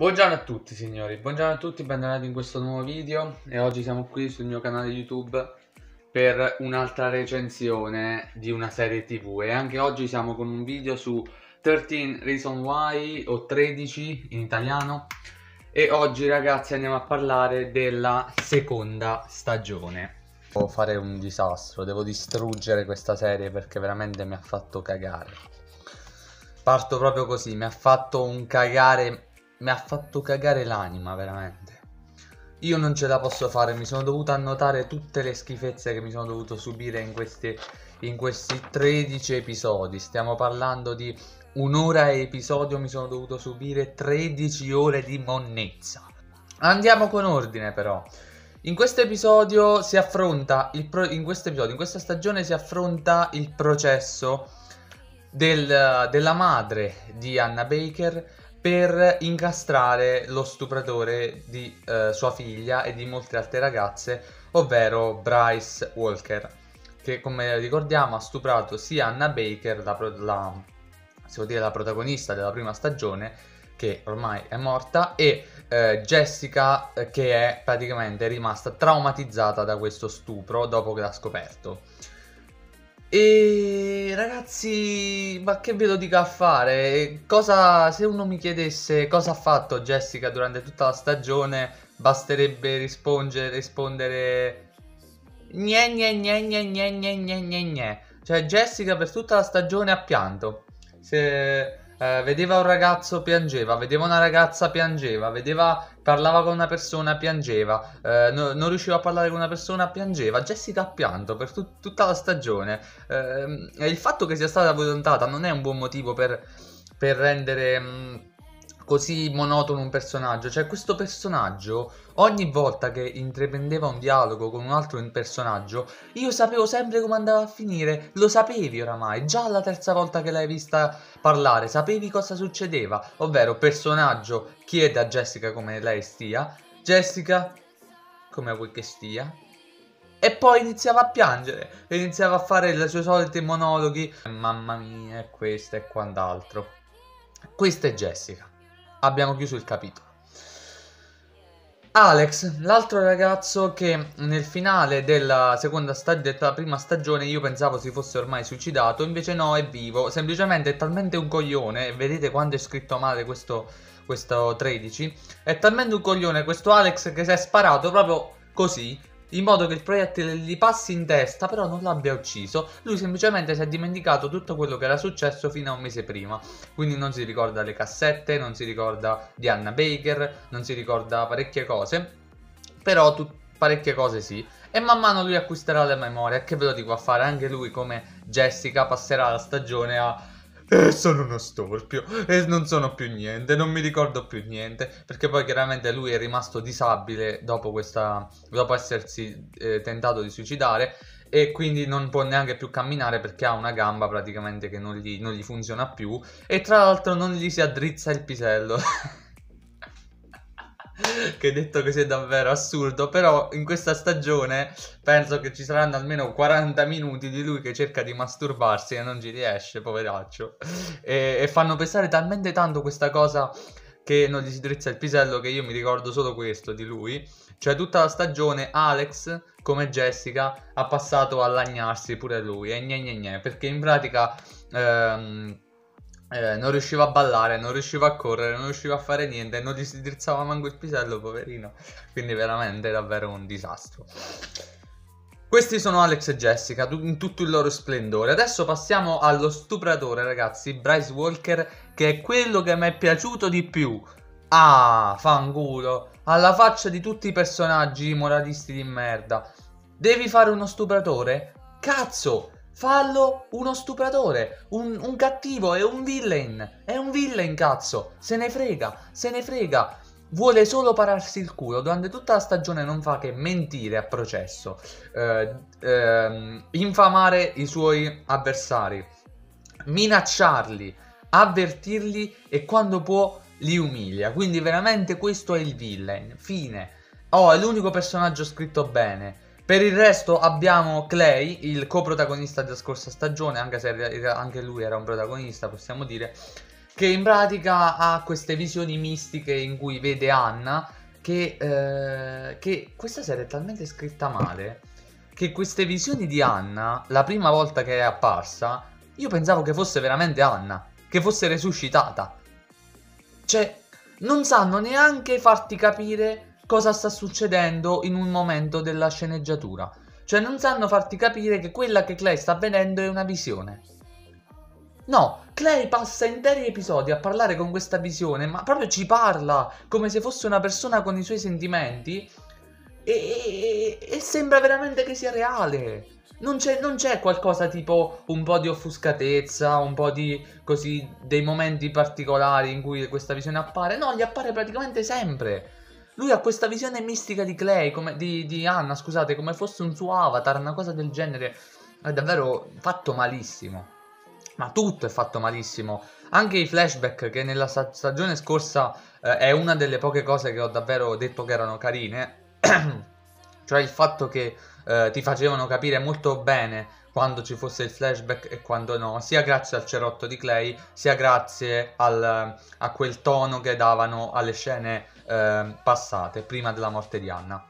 Buongiorno a tutti signori, buongiorno a tutti, bentornati in questo nuovo video. E oggi siamo qui sul mio canale YouTube per un'altra recensione di una serie tv e anche oggi siamo con un video su 13 Reason Why o 13 in italiano. E oggi ragazzi andiamo a parlare della seconda stagione. Devo fare un disastro, devo distruggere questa serie perché veramente mi ha fatto cagare. Parto proprio così, mi ha fatto un cagare mi ha fatto cagare l'anima veramente. Io non ce la posso fare, mi sono dovuto annotare tutte le schifezze che mi sono dovuto subire in questi, in questi 13 episodi. Stiamo parlando di un'ora a episodio, mi sono dovuto subire 13 ore di monnezza. Andiamo con ordine però. In questo episodio si affronta, pro- in questo episodio, in questa stagione si affronta il processo del, della madre di Anna Baker per incastrare lo stupratore di eh, sua figlia e di molte altre ragazze, ovvero Bryce Walker, che come ricordiamo ha stuprato sia Anna Baker, la, la, dire la protagonista della prima stagione, che ormai è morta, e eh, Jessica, eh, che è praticamente rimasta traumatizzata da questo stupro dopo che l'ha scoperto. E ragazzi, ma che ve lo dico a fare? Cosa, se uno mi chiedesse cosa ha fatto Jessica durante tutta la stagione, basterebbe rispondere, rispondere Gne gne gne gne gne gne gne gne gne. Cioè Jessica per tutta la stagione ha pianto. Se eh, vedeva un ragazzo piangeva, vedeva una ragazza piangeva, vedeva, parlava con una persona piangeva, eh, no, non riusciva a parlare con una persona piangeva. Jessica ha pianto per tut tutta la stagione. Eh, il fatto che sia stata volontata non è un buon motivo per, per rendere... Mh, mm, così monotono un personaggio. Cioè, questo personaggio, ogni volta che intraprendeva un dialogo con un altro personaggio, io sapevo sempre come andava a finire. Lo sapevi oramai. Già la terza volta che l'hai vista parlare, sapevi cosa succedeva. Ovvero, personaggio chiede a Jessica come lei stia. Jessica, come vuoi che stia? E poi iniziava a piangere, iniziava a fare i suoi soliti monologhi. Mamma mia, questo e quant'altro. Questa è Jessica abbiamo chiuso il capitolo. Alex, l'altro ragazzo che nel finale della stagione, della prima stagione io pensavo si fosse ormai suicidato, invece no, è vivo, semplicemente è talmente un coglione, vedete quando è scritto male questo, questo 13, è talmente un coglione questo Alex che si è sparato proprio così, in modo che il proiettile gli passi in testa, però non l'abbia ucciso. Lui semplicemente si è dimenticato tutto quello che era successo fino a un mese prima. Quindi non si ricorda le cassette, non si ricorda di Anna Baker, non si ricorda parecchie cose. Però tu, parecchie cose sì. E man mano lui acquisterà la memoria. Che ve lo dico a fare? Anche lui, come Jessica, passerà la stagione a eh, sono uno storpio e non sono più niente, non mi ricordo più niente, perché poi chiaramente lui è rimasto disabile dopo, questa, dopo essersi eh, tentato di suicidare e quindi non può neanche più camminare perché ha una gamba praticamente che non gli, non gli funziona più e tra l'altro non gli si addrizza il pisello. che detto che sia davvero assurdo, però in questa stagione penso che ci saranno almeno 40 minuti di lui che cerca di masturbarsi e non ci riesce, poveraccio. E, e fanno pensare talmente tanto questa cosa che non gli si drizza il pisello che io mi ricordo solo questo di lui. Cioè tutta la stagione Alex, come Jessica, ha passato a lagnarsi pure lui e gne gne gne, perché in pratica... Ehm, eh, non riusciva a ballare, non riusciva a correre, non riusciva a fare niente, non gli si drizzava manco il pisello, poverino. Quindi veramente davvero un disastro. Questi sono Alex e Jessica in tutto il loro splendore. Adesso passiamo allo stupratore, ragazzi, Bryce Walker, che è quello che mi è piaciuto di più. Ah, fangulo. Alla faccia di tutti i personaggi moralisti di merda. Devi fare uno stupratore? Cazzo! Fallo uno stupratore, un, un cattivo, è un villain, è un villain cazzo, se ne frega, se ne frega. Vuole solo pararsi il culo, durante tutta la stagione non fa che mentire a processo, eh, eh, infamare i suoi avversari, minacciarli, avvertirli e quando può li umilia. Quindi veramente questo è il villain, fine. Oh, è l'unico personaggio scritto bene. Per il resto abbiamo Clay, il coprotagonista della scorsa stagione, anche se anche lui era un protagonista, possiamo dire, che in pratica ha queste visioni mistiche in cui vede Anna che, eh, che questa serie è talmente scritta male che queste visioni di Anna, la prima volta che è apparsa, io pensavo che fosse veramente Anna, che fosse resuscitata. Cioè, non sanno neanche farti capire cosa sta succedendo in un momento della sceneggiatura. Cioè, non sanno farti capire che quella che Clay sta vedendo è una visione. No, Clay passa interi episodi a parlare con questa visione, ma proprio ci parla come se fosse una persona con i suoi sentimenti e, e, e sembra veramente che sia reale. Non c'è, non c'è, qualcosa tipo un po' di offuscatezza, un po' di così dei momenti particolari in cui questa visione appare. No, gli appare praticamente sempre. Lui ha questa visione mistica di Clay, come, di, di Anna, scusate, come fosse un suo avatar, una cosa del genere. È davvero fatto malissimo. Ma tutto è fatto malissimo. Anche i flashback, che nella stagione scorsa eh, è una delle poche cose che ho davvero detto che erano carine. cioè il fatto che eh, ti facevano capire molto bene quando ci fosse il flashback e quando no, sia grazie al cerotto di Clay, sia grazie al, a quel tono che davano alle scene eh, passate, prima della morte di Anna.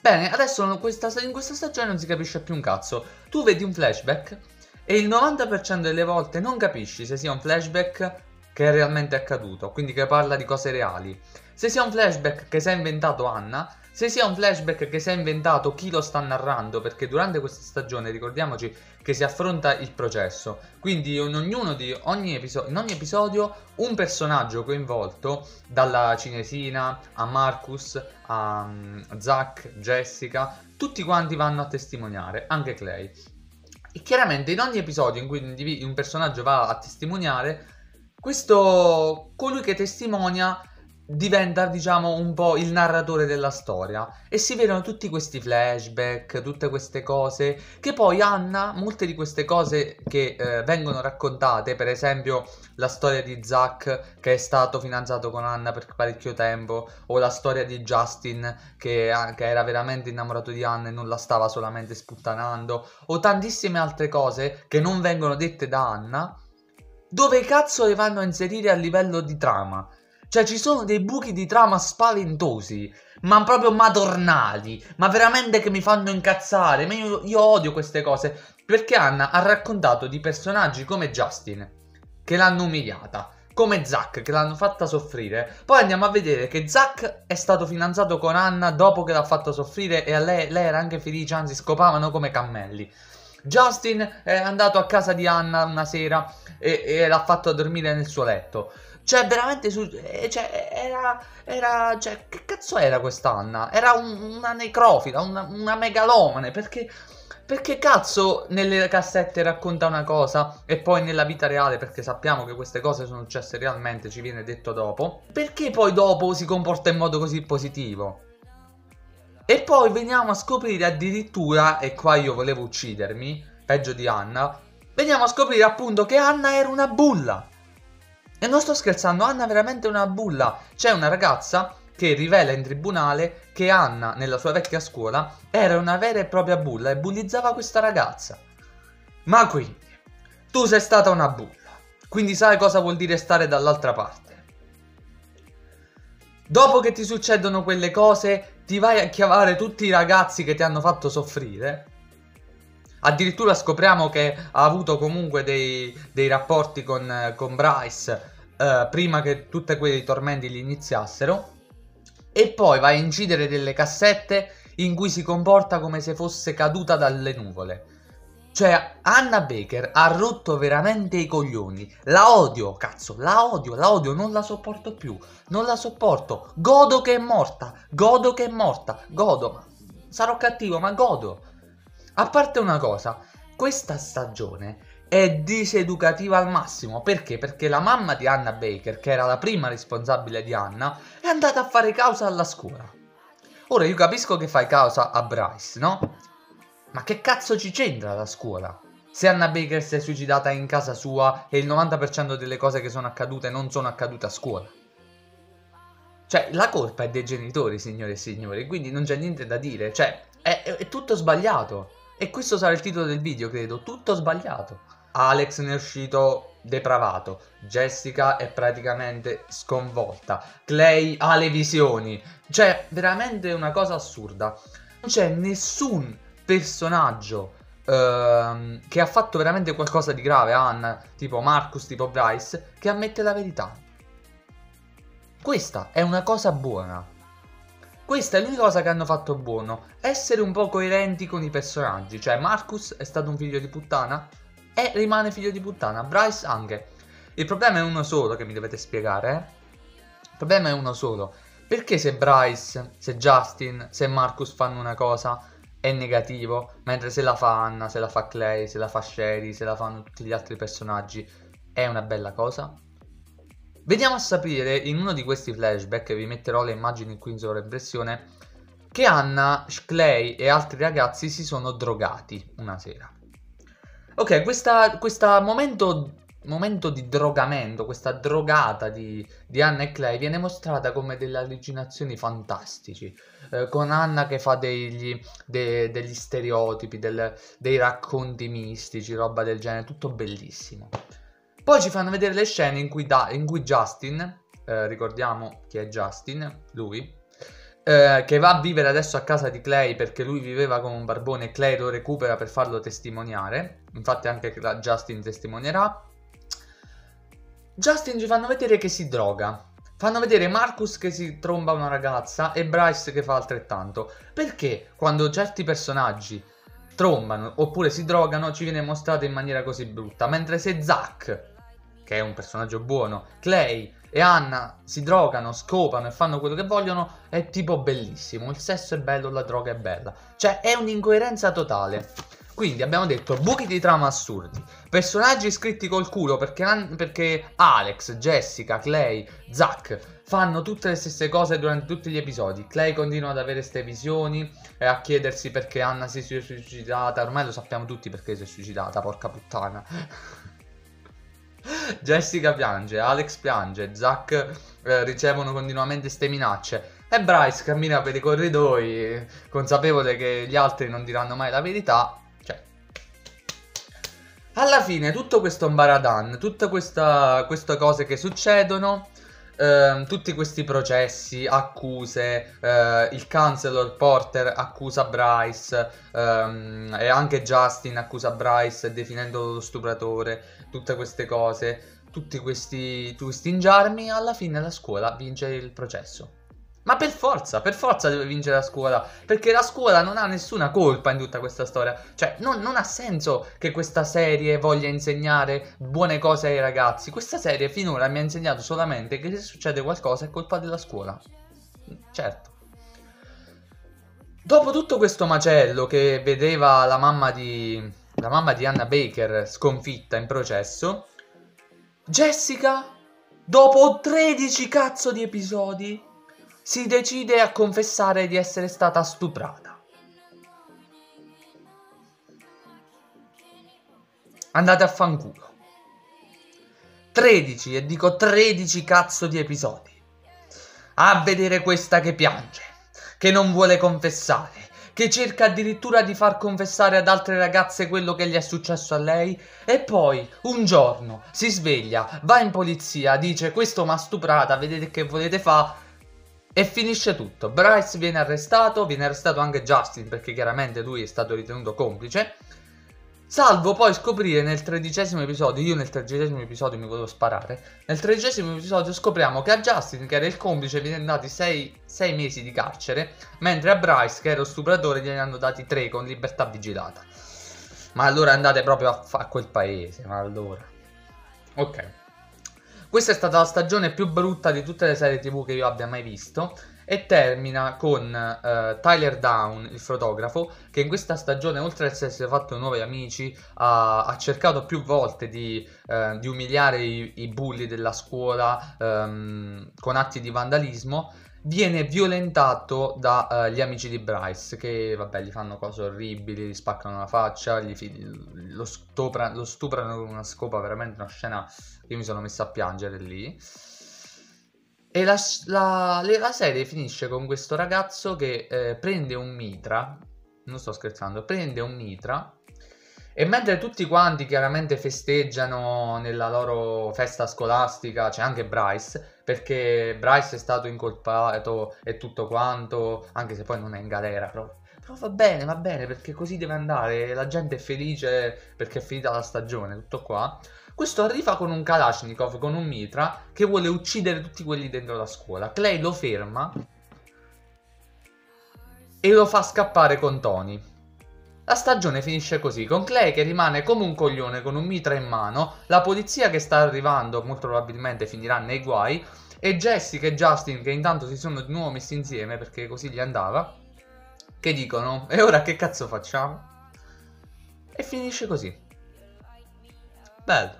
Bene, adesso questa, in questa stagione non si capisce più un cazzo. Tu vedi un flashback e il 90% delle volte non capisci se sia un flashback che è realmente accaduto, quindi che parla di cose reali. Se sia un flashback che si è inventato Anna, se sia un flashback che si è inventato chi lo sta narrando, perché durante questa stagione ricordiamoci che si affronta il processo, quindi in ogni episodio, in ogni episodio un personaggio coinvolto, dalla cinesina a Marcus, a um, Zack, Jessica, tutti quanti vanno a testimoniare, anche Clay. E chiaramente in ogni episodio in cui un personaggio va a testimoniare, questo colui che testimonia diventa diciamo un po' il narratore della storia e si vedono tutti questi flashback, tutte queste cose che poi Anna, molte di queste cose che eh, vengono raccontate, per esempio la storia di Zack che è stato fidanzato con Anna per parecchio tempo o la storia di Justin che, che era veramente innamorato di Anna e non la stava solamente sputtanando o tantissime altre cose che non vengono dette da Anna dove cazzo le vanno a inserire a livello di trama? Cioè ci sono dei buchi di trama spaventosi, ma proprio madornali, ma veramente che mi fanno incazzare. Ma io, io odio queste cose, perché Anna ha raccontato di personaggi come Justin, che l'hanno umiliata, come Zack, che l'hanno fatta soffrire. Poi andiamo a vedere che Zack è stato fidanzato con Anna dopo che l'ha fatta soffrire e a lei, lei era anche felice, anzi scopavano come cammelli. Justin è andato a casa di Anna una sera e, e l'ha fatto dormire nel suo letto. Cioè, veramente su. Eh, cioè, era. Era. Cioè, che cazzo era quest'Anna? Era un, una necrofila, una, una megalomane. Perché. Perché cazzo nelle cassette racconta una cosa e poi nella vita reale, perché sappiamo che queste cose sono successe realmente, ci viene detto dopo, perché poi dopo si comporta in modo così positivo? E poi veniamo a scoprire addirittura, e qua io volevo uccidermi, peggio di Anna, veniamo a scoprire appunto che Anna era una bulla. E non sto scherzando, Anna è veramente una bulla. C'è una ragazza che rivela in tribunale che Anna, nella sua vecchia scuola, era una vera e propria bulla e bullizzava questa ragazza. Ma quindi, tu sei stata una bulla, quindi sai cosa vuol dire stare dall'altra parte. Dopo che ti succedono quelle cose, ti vai a chiavare tutti i ragazzi che ti hanno fatto soffrire. Addirittura scopriamo che ha avuto comunque dei, dei rapporti con, con Bryce eh, prima che tutti quei tormenti gli iniziassero e poi va a incidere delle cassette in cui si comporta come se fosse caduta dalle nuvole. Cioè, Anna Baker ha rotto veramente i coglioni. La odio, cazzo, la odio, la odio, non la sopporto più. Non la sopporto. Godo che è morta, godo che è morta, godo. Sarò cattivo, ma godo. A parte una cosa, questa stagione è diseducativa al massimo. Perché? Perché la mamma di Anna Baker, che era la prima responsabile di Anna, è andata a fare causa alla scuola. Ora io capisco che fai causa a Bryce, no? Ma che cazzo ci c'entra la scuola? Se Anna Baker si è suicidata in casa sua e il 90% delle cose che sono accadute non sono accadute a scuola. Cioè, la colpa è dei genitori, signore e signori, quindi non c'è niente da dire. Cioè, è, è, tutto sbagliato. E questo sarà il titolo del video, credo. Tutto sbagliato. Alex ne è uscito depravato. Jessica è praticamente sconvolta. Clay ha le visioni. Cioè, veramente una cosa assurda. Non c'è nessun personaggio ehm, che ha fatto veramente qualcosa di grave, Anna, tipo Marcus, tipo Bryce, che ammette la verità. Questa è una cosa buona. Questa è l'unica cosa che hanno fatto buono. Essere un po' coerenti con i personaggi. Cioè, Marcus è stato un figlio di puttana e rimane figlio di puttana. Bryce anche. Il problema è uno solo che mi dovete spiegare. Eh? Il problema è uno solo. Perché se Bryce, se Justin, se Marcus fanno una cosa è negativo, mentre se la fa Anna, se la fa Clay, se la fa Sherry, se la fanno tutti gli altri personaggi è una bella cosa? Vediamo a sapere in uno di questi flashback, vi metterò le immagini qui in sovraimpressione, che Anna, Clay e altri ragazzi si sono drogati una sera. Ok, questo momento, momento, di drogamento, questa drogata di, di, Anna e Clay viene mostrata come delle allucinazioni fantastici, eh, con Anna che fa degli, de, degli stereotipi, del, dei racconti mistici, roba del genere, tutto bellissimo. Poi ci fanno vedere le scene in cui, da, in cui Justin, eh, ricordiamo chi è Justin, lui, eh, che va a vivere adesso a casa di Clay perché lui viveva come un barbone e Clay lo recupera per farlo testimoniare. Infatti anche Justin testimonierà. Justin ci fanno vedere che si droga. Fanno vedere Marcus che si tromba una ragazza e Bryce che fa altrettanto. Perché quando certi personaggi trombano oppure si drogano ci viene mostrato in maniera così brutta? Mentre se Zack che è un personaggio buono, Clay e Anna si drogano, scopano e fanno quello che vogliono, è tipo bellissimo. Il sesso è bello, la droga è bella. Cioè, è un'incoerenza totale. Quindi abbiamo detto buchi di trama assurdi, personaggi scritti col culo perché, perché Alex, Jessica, Clay, Zack fanno tutte le stesse cose durante tutti gli episodi. Clay continua ad avere queste visioni e a chiedersi perché Anna si è suicidata. Ormai lo sappiamo tutti perché si è suicidata, porca puttana. Jessica piange, Alex piange, Zack eh, ricevono continuamente ste minacce. E Bryce cammina per i corridoi, consapevole che gli altri non diranno mai la verità. Cioè, alla fine, tutto questo Mbaradan, tutte queste cose che succedono, Uh, tutti questi processi, accuse, uh, il counselor Porter accusa Bryce um, e anche Justin accusa Bryce definendolo lo stupratore, tutte queste cose, tutti questi, questi ingiarmi, alla fine la scuola vince il processo. Ma per forza, per forza deve vincere la scuola, perché la scuola non ha nessuna colpa in tutta questa storia. Cioè, non, non, ha senso che questa serie voglia insegnare buone cose ai ragazzi. Questa serie finora mi ha insegnato solamente che se succede qualcosa è colpa della scuola. Certo. Dopo tutto questo macello che vedeva la mamma di, la mamma di Anna Baker sconfitta in processo, Jessica, dopo 13 cazzo di episodi si decide a confessare di essere stata stuprata. Andate a fanculo. 13, e dico 13 cazzo di episodi. A vedere questa che piange, che non vuole confessare, che cerca addirittura di far confessare ad altre ragazze quello che gli è successo a lei e poi un giorno si sveglia, va in polizia, dice questo m'ha stuprata, vedete che volete fare e finisce tutto. Bryce viene arrestato, viene arrestato anche Justin perché chiaramente lui è stato ritenuto complice. Salvo poi scoprire nel tredicesimo episodio, io nel tredicesimo episodio mi volevo sparare, nel tredicesimo episodio scopriamo che a Justin, che era il complice, viene dati 6 mesi di carcere, mentre a Bryce, che era lo stupratore, gliene hanno dati 3 con libertà vigilata. Ma allora andate proprio a, a quel paese, ma allora... Ok. Questa è stata la stagione più brutta di tutte le serie tv che io abbia mai visto e termina con uh, Tyler Down, il fotografo, che in questa stagione, oltre ad essersi fatto nuovi amici, ha, ha cercato più volte di, uh, di umiliare i, i, bulli della scuola um, con atti di vandalismo viene violentato dagli uh, amici di Bryce che vabbè gli fanno cose orribili, gli spaccano la faccia, fi- lo, stupra- lo, stuprano con una scopa, veramente una scena che mi sono messo a piangere lì. E la, la, la serie finisce con questo ragazzo che eh, prende un mitra, non sto scherzando, prende un mitra E mentre tutti quanti chiaramente festeggiano nella loro festa scolastica, c'è anche Bryce, perché Bryce è stato incolpato e tutto quanto, anche se poi non è in galera, però, però va bene, va bene, perché così deve andare, la gente è felice perché è finita la stagione, tutto qua. Questo arriva con un Kalashnikov, con un mitra, che vuole uccidere tutti quelli dentro la scuola. Clay lo ferma e lo fa scappare con Tony. La stagione finisce così, con Clay che rimane come un coglione con un mitra in mano, la polizia che sta arrivando molto probabilmente finirà nei guai, e Jessica e Justin che intanto si sono di nuovo messi insieme perché così gli andava, che dicono, e ora che cazzo facciamo? E finisce così. Bello.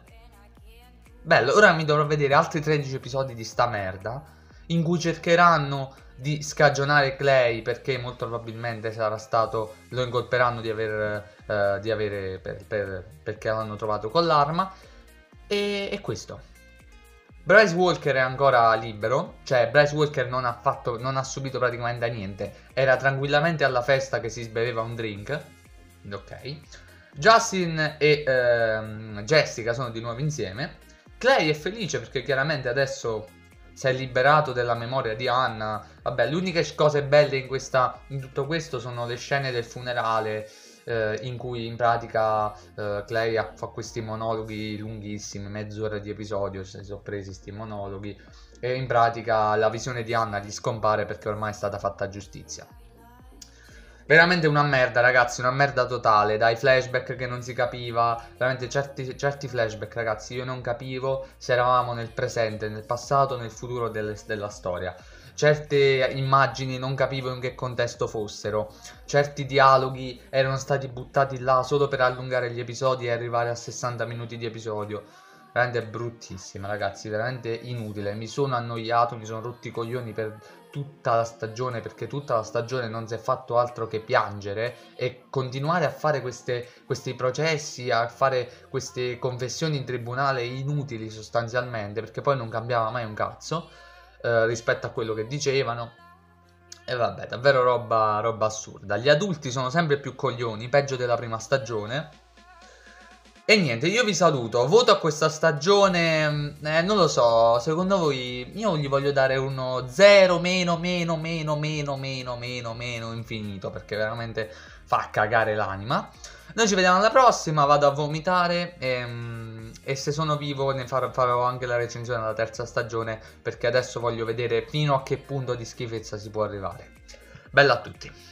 Bello, ora mi dovrò vedere altri 13 episodi di sta merda, in cui cercheranno di scagionare Clay perché molto probabilmente sarà stato lo incolperanno di aver eh, di avere per, per, perché l'hanno trovato con l'arma e, e questo Bryce Walker è ancora libero, cioè Bryce Walker non ha, fatto, non ha subito praticamente niente, era tranquillamente alla festa che si sbeveva un drink, ok. Justin e ehm, Jessica sono di nuovo insieme. Clay è felice perché chiaramente adesso si è liberato della memoria di Anna. Vabbè, le uniche cose belle in, questa, in tutto questo sono le scene del funerale. Eh, in cui in pratica eh, Clay fa questi monologhi lunghissimi, mezz'ora di episodio, si sono presi questi monologhi e in pratica la visione di Anna gli scompare perché ormai è stata fatta giustizia. Veramente una merda, ragazzi, una merda totale. Dai flashback che non si capiva. Veramente certi, certi flashback, ragazzi, io non capivo se eravamo nel presente, nel passato, nel futuro del, della storia. Certe immagini non capivo in che contesto fossero. Certi dialoghi erano stati buttati là solo per allungare gli episodi e arrivare a 60 minuti di episodio veramente bruttissima ragazzi veramente inutile mi sono annoiato mi sono rotti i coglioni per tutta la stagione perché tutta la stagione non si è fatto altro che piangere e continuare a fare queste, questi processi, a fare queste confessioni in tribunale inutili sostanzialmente perché poi non cambiava mai un cazzo eh, rispetto a quello che dicevano. E vabbè, davvero roba, roba assurda. Gli adulti sono sempre più coglioni, peggio della prima stagione e niente, io vi saluto. Voto a questa stagione. Mm, eh, non lo so, secondo voi io gli voglio dare uno 0 meno meno meno meno meno meno meno infinito perché veramente fa cagare l'anima. Noi ci vediamo alla prossima, vado a vomitare e, mm, e se sono vivo ne farò, farò, anche la recensione della terza stagione perché adesso voglio vedere fino a che punto di schifezza si può arrivare. Bella a tutti.